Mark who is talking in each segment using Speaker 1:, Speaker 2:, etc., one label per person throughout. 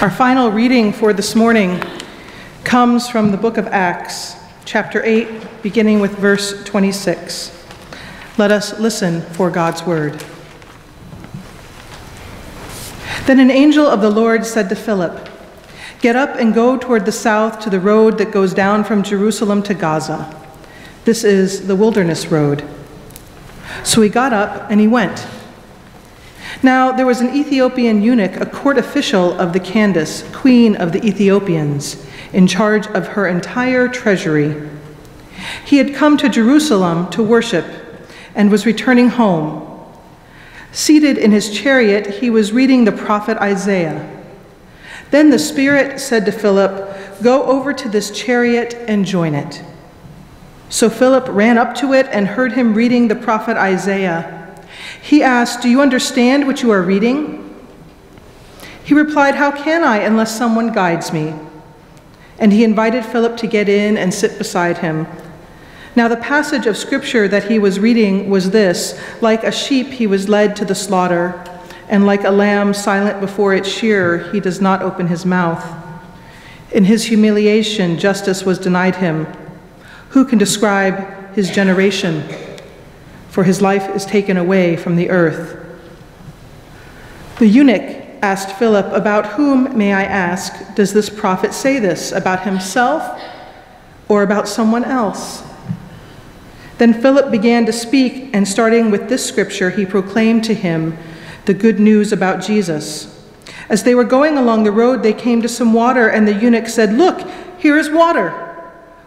Speaker 1: Our final reading for this morning comes from the book of Acts, chapter 8, beginning with verse 26. Let us listen for God's word. Then an angel of the Lord said to Philip, Get up and go toward the south to the road that goes down from Jerusalem to Gaza. This is the wilderness road. So he got up and he went. Now there was an Ethiopian eunuch, a court official of the Candace, queen of the Ethiopians, in charge of her entire treasury. He had come to Jerusalem to worship and was returning home. Seated in his chariot, he was reading the prophet Isaiah. Then the Spirit said to Philip, Go over to this chariot and join it. So Philip ran up to it and heard him reading the prophet Isaiah. He asked, Do you understand what you are reading? He replied, How can I unless someone guides me? And he invited Philip to get in and sit beside him. Now, the passage of scripture that he was reading was this Like a sheep, he was led to the slaughter and like a lamb silent before its shearer, he does not open his mouth. In his humiliation, justice was denied him. Who can describe his generation? For his life is taken away from the earth. The eunuch asked Philip, About whom, may I ask, does this prophet say this? About himself or about someone else? Then Philip began to speak, and starting with this scripture, he proclaimed to him, the good news about Jesus. As they were going along the road, they came to some water, and the eunuch said, Look, here is water.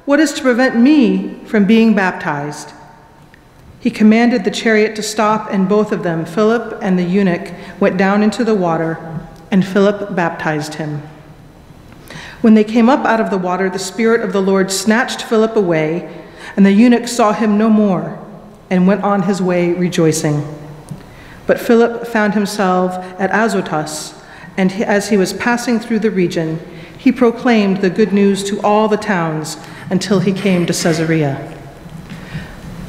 Speaker 1: What is to prevent me from being baptized? He commanded the chariot to stop, and both of them, Philip and the eunuch, went down into the water, and Philip baptized him. When they came up out of the water, the Spirit of the Lord snatched Philip away, and the eunuch saw him no more, and went on his way rejoicing. But Philip found himself at Azotus, and as he was passing through the region, he proclaimed the good news to all the towns until he came to Caesarea.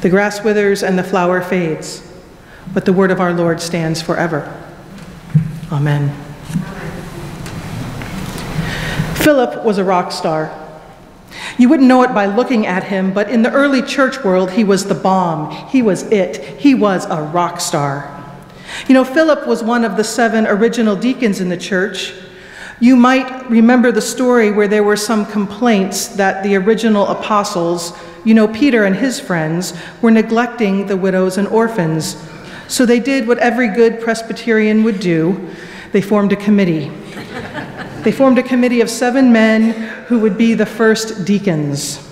Speaker 1: The grass withers and the flower fades, but the word of our Lord stands forever. Amen. Philip was a rock star. You wouldn't know it by looking at him, but in the early church world, he was the bomb. He was it. He was a rock star. You know, Philip was one of the seven original deacons in the church. You might remember the story where there were some complaints that the original apostles, you know, Peter and his friends, were neglecting the widows and orphans. So they did what every good Presbyterian would do they formed a committee. they formed a committee of seven men who would be the first deacons.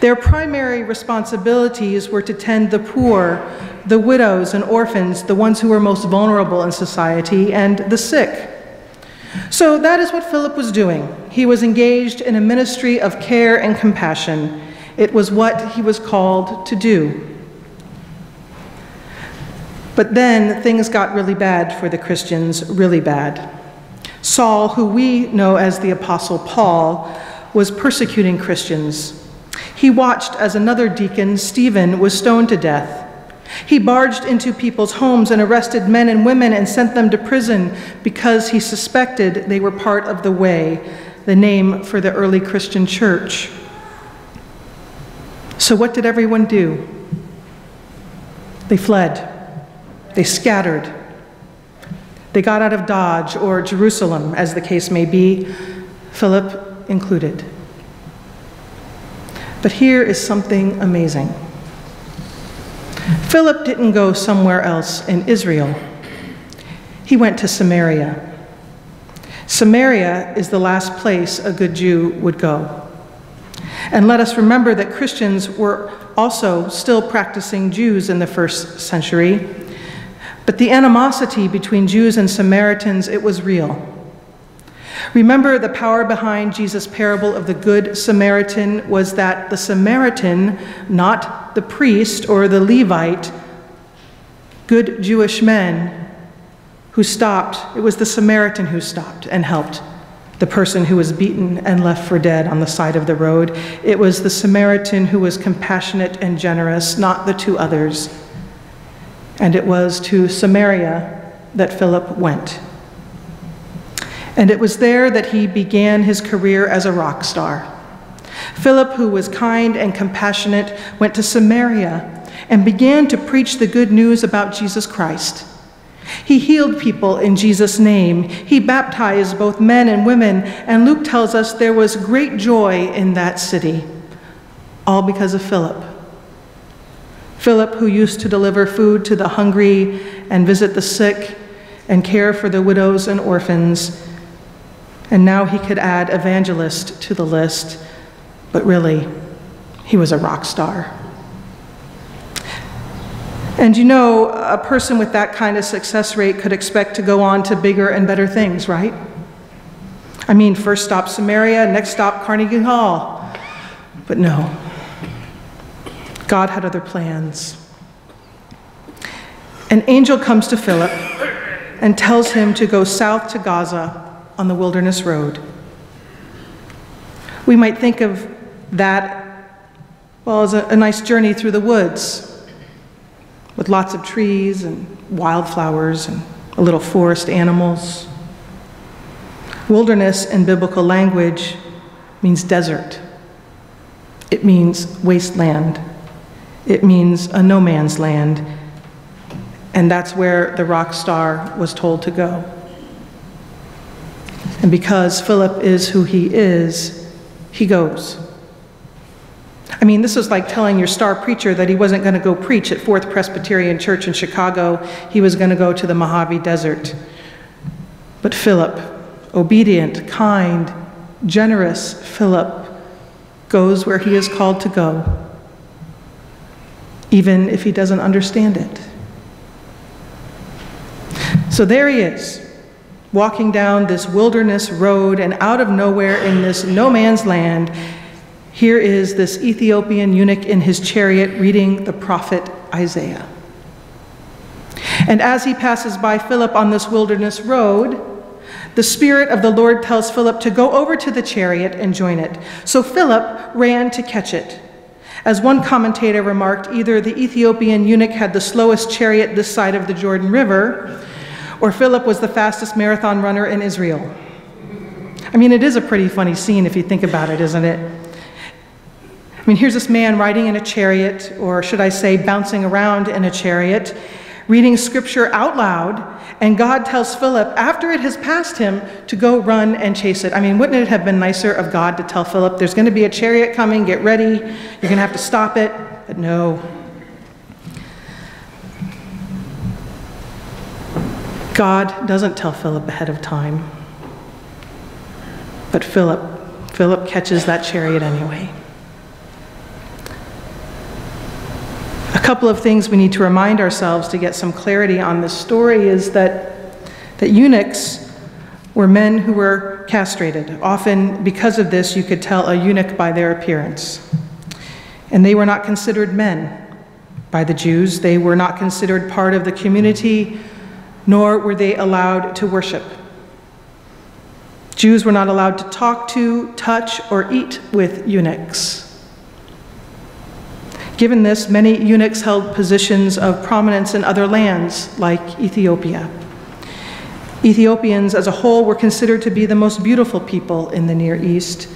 Speaker 1: Their primary responsibilities were to tend the poor, the widows and orphans, the ones who were most vulnerable in society, and the sick. So that is what Philip was doing. He was engaged in a ministry of care and compassion. It was what he was called to do. But then things got really bad for the Christians, really bad. Saul, who we know as the Apostle Paul, was persecuting Christians he watched as another deacon, Stephen, was stoned to death. He barged into people's homes and arrested men and women and sent them to prison because he suspected they were part of the Way, the name for the early Christian church. So, what did everyone do? They fled, they scattered, they got out of Dodge or Jerusalem, as the case may be, Philip included. But here is something amazing. Philip didn't go somewhere else in Israel. He went to Samaria. Samaria is the last place a good Jew would go. And let us remember that Christians were also still practicing Jews in the first century. But the animosity between Jews and Samaritans, it was real. Remember, the power behind Jesus' parable of the Good Samaritan was that the Samaritan, not the priest or the Levite, good Jewish men who stopped, it was the Samaritan who stopped and helped the person who was beaten and left for dead on the side of the road. It was the Samaritan who was compassionate and generous, not the two others. And it was to Samaria that Philip went. And it was there that he began his career as a rock star. Philip, who was kind and compassionate, went to Samaria and began to preach the good news about Jesus Christ. He healed people in Jesus' name. He baptized both men and women, and Luke tells us there was great joy in that city, all because of Philip. Philip, who used to deliver food to the hungry and visit the sick and care for the widows and orphans, and now he could add evangelist to the list, but really, he was a rock star. And you know, a person with that kind of success rate could expect to go on to bigger and better things, right? I mean, first stop Samaria, next stop Carnegie Hall. But no, God had other plans. An angel comes to Philip and tells him to go south to Gaza on the wilderness road. We might think of that, well, as a, a nice journey through the woods with lots of trees and wildflowers and a little forest animals. Wilderness in biblical language means desert. It means wasteland. It means a no man's land. And that's where the rock star was told to go. And because Philip is who he is, he goes. I mean, this is like telling your star preacher that he wasn't going to go preach at Fourth Presbyterian Church in Chicago. He was going to go to the Mojave Desert. But Philip, obedient, kind, generous Philip, goes where he is called to go, even if he doesn't understand it. So there he is, walking down this wilderness road and out of nowhere in this no man's land here is this Ethiopian eunuch in his chariot reading the prophet Isaiah. And as he passes by Philip on this wilderness road, the Spirit of the Lord tells Philip to go over to the chariot and join it. So Philip ran to catch it. As one commentator remarked, either the Ethiopian eunuch had the slowest chariot this side of the Jordan River, or Philip was the fastest marathon runner in Israel. I mean, it is a pretty funny scene if you think about it, isn't it? I mean, here's this man riding in a chariot, or should I say, bouncing around in a chariot, reading scripture out loud, and God tells Philip, after it has passed him, to go run and chase it. I mean, wouldn't it have been nicer of God to tell Philip, there's going to be a chariot coming, get ready, you're going to have to stop it? But no. God doesn't tell Philip ahead of time. But Philip, Philip catches that chariot anyway. Couple of things we need to remind ourselves to get some clarity on this story is that, that eunuchs were men who were castrated. Often, because of this, you could tell a eunuch by their appearance. And they were not considered men by the Jews. They were not considered part of the community, nor were they allowed to worship. Jews were not allowed to talk to, touch, or eat with eunuchs. Given this, many eunuchs held positions of prominence in other lands, like Ethiopia. Ethiopians as a whole were considered to be the most beautiful people in the Near East.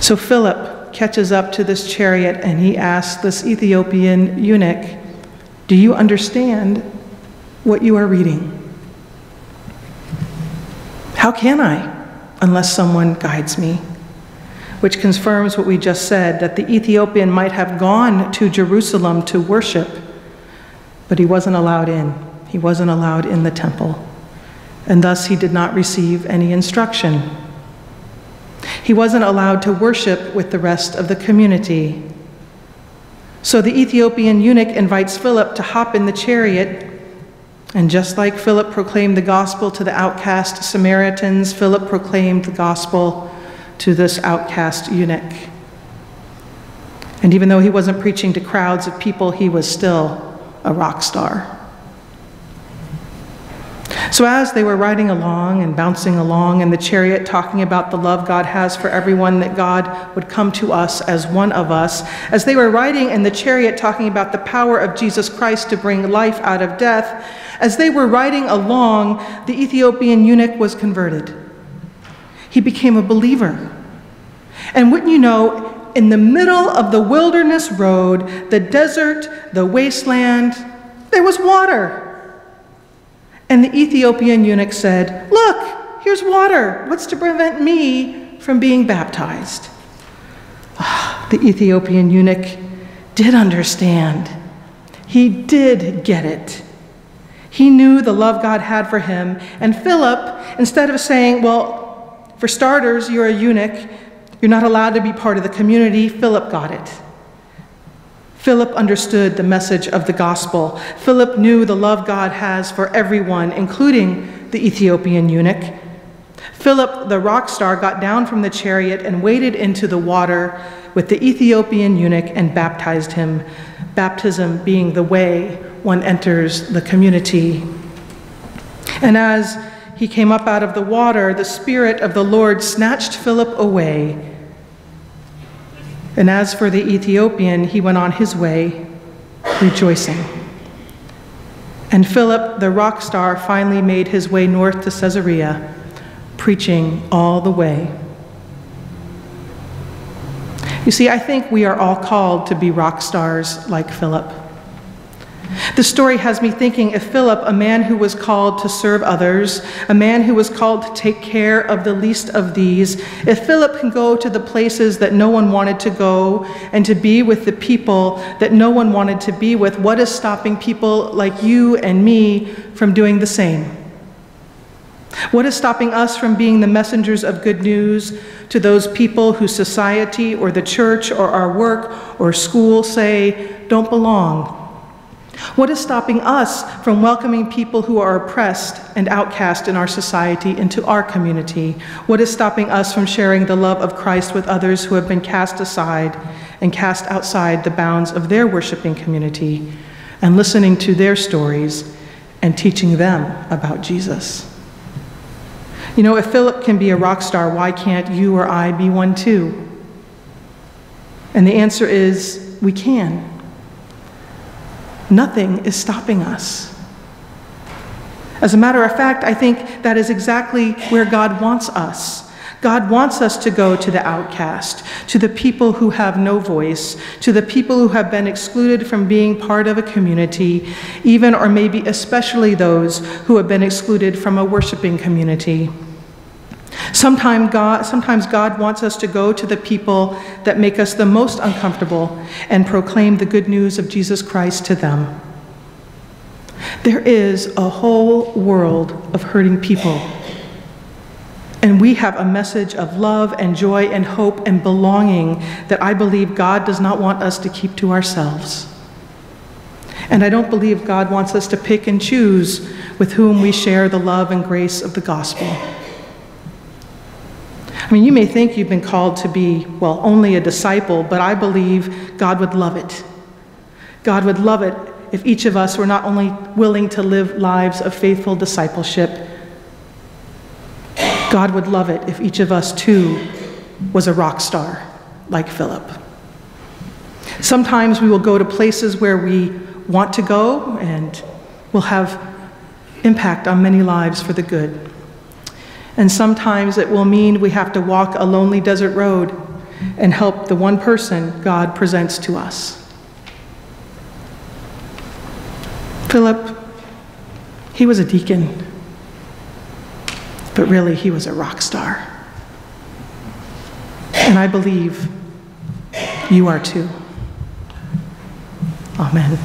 Speaker 1: So Philip catches up to this chariot and he asks this Ethiopian eunuch, Do you understand what you are reading? How can I, unless someone guides me? Which confirms what we just said that the Ethiopian might have gone to Jerusalem to worship, but he wasn't allowed in. He wasn't allowed in the temple, and thus he did not receive any instruction. He wasn't allowed to worship with the rest of the community. So the Ethiopian eunuch invites Philip to hop in the chariot and just like Philip proclaimed the gospel to the outcast Samaritans, Philip proclaimed the gospel to this outcast eunuch. And even though he wasn't preaching to crowds of people, he was still a rock star. So, as they were riding along and bouncing along in the chariot, talking about the love God has for everyone, that God would come to us as one of us, as they were riding in the chariot, talking about the power of Jesus Christ to bring life out of death, as they were riding along, the Ethiopian eunuch was converted. He became a believer. And wouldn't you know, in the middle of the wilderness road, the desert, the wasteland, there was water. And the Ethiopian eunuch said, Look, here's water. What's to prevent me from being baptized? Oh, the Ethiopian eunuch did understand. He did get it. He knew the love God had for him. And Philip, instead of saying, Well, for starters, you're a eunuch, you're not allowed to be part of the community, Philip got it. Philip understood the message of the gospel. Philip knew the love God has for everyone, including the Ethiopian eunuch. Philip, the rock star, got down from the chariot and waded into the water with the Ethiopian eunuch and baptized him, baptism being the way one enters the community. And as he came up out of the water, the Spirit of the Lord snatched Philip away and as for the Ethiopian, he went on his way, rejoicing. And Philip, the rock star, finally made his way north to Caesarea, preaching all the way. You see, I think we are all called to be rock stars like Philip. The story has me thinking if Philip, a man who was called to serve others, a man who was called to take care of the least of these, if Philip can go to the places that no one wanted to go and to be with the people that no one wanted to be with, what is stopping people like you and me from doing the same? What is stopping us from being the messengers of good news to those people whose society or the church or our work or school say don't belong? What is stopping us from welcoming people who are oppressed and outcast in our society into our community? What is stopping us from sharing the love of Christ with others who have been cast aside and cast outside the bounds of their worshiping community and listening to their stories and teaching them about Jesus? You know, if Philip can be a rock star, why can't you or I be one too? And the answer is we can. Nothing is stopping us. As a matter of fact, I think that is exactly where God wants us. God wants us to go to the outcast, to the people who have no voice, to the people who have been excluded from being part of a community, even or maybe especially those who have been excluded from a worshiping community. Sometimes God, sometimes God wants us to go to the people that make us the most uncomfortable and proclaim the good news of Jesus Christ to them. There is a whole world of hurting people. And we have a message of love and joy and hope and belonging that I believe God does not want us to keep to ourselves. And I don't believe God wants us to pick and choose with whom we share the love and grace of the gospel. I mean, you may think you've been called to be, well, only a disciple, but I believe God would love it. God would love it if each of us were not only willing to live lives of faithful discipleship, God would love it if each of us, too, was a rock star like Philip. Sometimes we will go to places where we want to go and will have impact on many lives for the good. And sometimes it will mean we have to walk a lonely desert road and help the one person God presents to us. Philip, he was a deacon, but really he was a rock star. And I believe you are too. Amen.